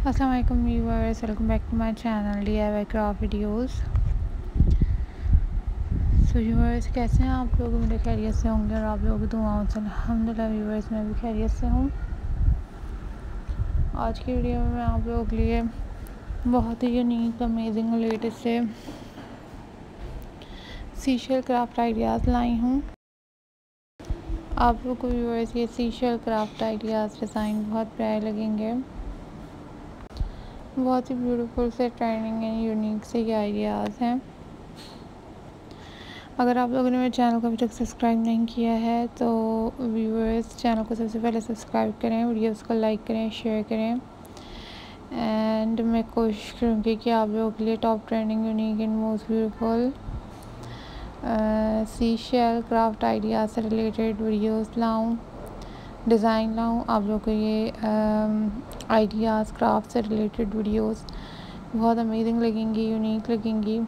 अस्सलाम वालेकुम viewers welcome back to my channel D I craft videos so viewers कैसे हैं आप लोग? मेरे खैरियत से होंगे और आप लोग दुआओं से अलहमदिल्ला व्यूअर्स मैं भी खैरियत से हूँ। आज की वीडियो में मैं आप लोगों के लिए बहुत ही यूनिक अमेजिंग लेटेस्ट से सीशल क्राफ्ट आइडियाज़ लाई हूँ। आप लोग को व्यूअर्स ये सीशल क्राफ्ट आइडियाज़ डिज़ाइन बहुत प्यारे लगेंगे। बहुत ही ब्यूटीफुल से ट्रेंडिंग एंड यूनिक से ये आइडियाज़ हैं। अगर आप लोगों ने मेरे चैनल को अभी तक सब्सक्राइब नहीं किया है तो व्यूअर्स चैनल को सबसे पहले सब्सक्राइब करें वीडियोस को लाइक करें शेयर करें। एंड मैं कोशिश करूँगी कि आप लोगों के लिए top trending unique and most beautiful sea shell craft idea से रिलेटेड वीडियोस लाऊं। डिज़ाइन लाऊं, आप लोगों को ये आइडियाज़ क्राफ्ट से रिलेटेड वीडियोस बहुत अमेजिंग लगेंगी यूनिक लगेंगी।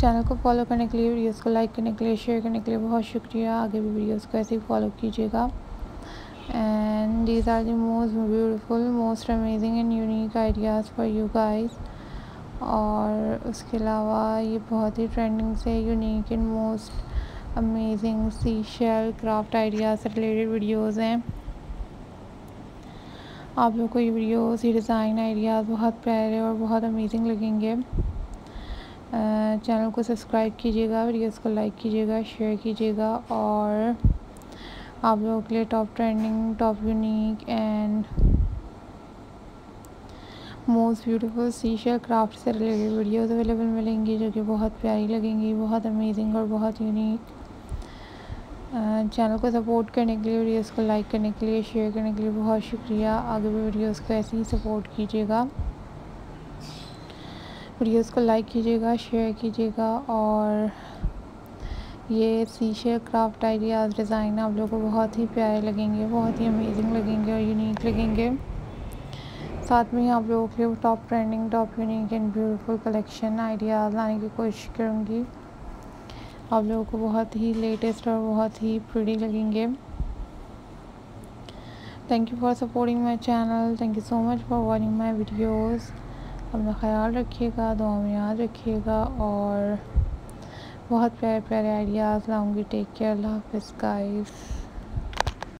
चैनल को फॉलो करने के लिए वीडियोस को लाइक करने के लिए शेयर करने के लिए बहुत शुक्रिया। आगे भी वीडियोस को ऐसे ही फॉलो कीजिएगा। And these are the most beautiful most amazing and unique ideas for you guys और उसके अलावा ये बहुत ही ट्रेंडिंग से unique and most amazing sea shell craft idea से रिलेटेड वीडियोज़ हैं। आप लोग को ये वीडियोज़ ये डिज़ाइन आइडियाज़ बहुत प्यारे और बहुत अमेजिंग लगेंगे। चैनल को सब्सक्राइब कीजिएगा वीडियोस को लाइक कीजिएगा शेयर कीजिएगा और आप लोगों के लिए top trending top unique and most beautiful sea craft से रिलेटेड वीडियोस अवेलेबल मिलेंगी, जो कि बहुत प्यारी लगेंगी, बहुत अमेजिंग और बहुत यूनिक चैनल को सपोर्ट करने के लिए वीडियोस को लाइक करने के लिए शेयर करने के लिए बहुत शुक्रिया। आगे भी वीडियोस को ऐसे ही सपोर्ट कीजिएगा। वीडियोस को लाइक कीजिएगा शेयर कीजिएगा और ये शीशे क्राफ्ट आइडियाज़ डिज़ाइन आप लोगों को बहुत ही प्यारे लगेंगे, बहुत ही अमेजिंग लगेंगे और यूनिक लगेंगे। साथ में ही आप लोगों के लिए top trending top unique and beautiful collection ideas लाने की कोशिश करूँगी। आप लोगों को बहुत ही लेटेस्ट और बहुत ही प्रीटी लगेंगे। Thank you for supporting my channel thank you so much for watching my videos अपना ख्याल रखिएगा, दुआ में याद रखिएगा और बहुत प्यारे प्यारे आइडियाज़ लाऊँगी। टेक केयर अल्लाह हाफ़िज़ गाइस